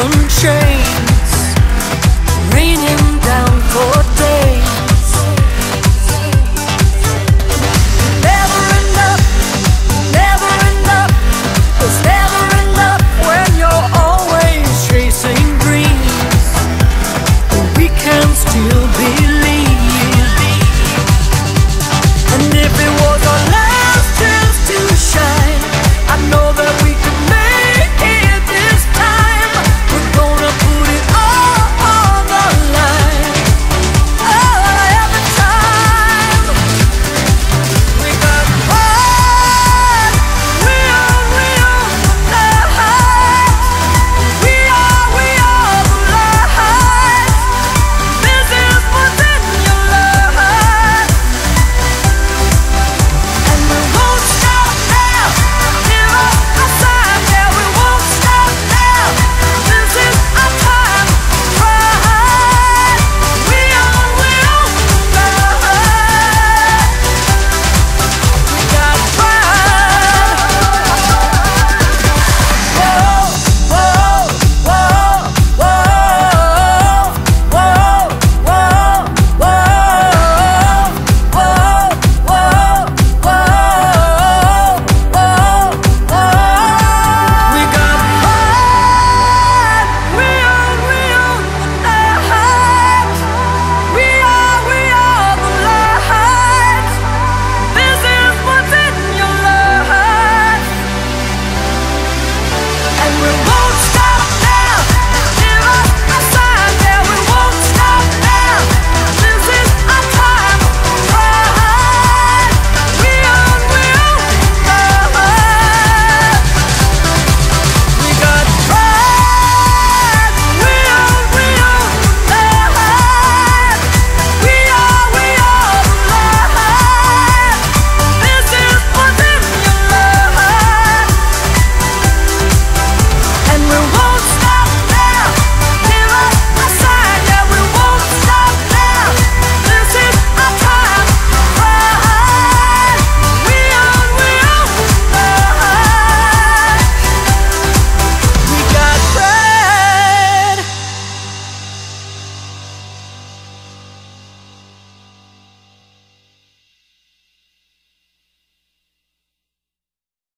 couldn't change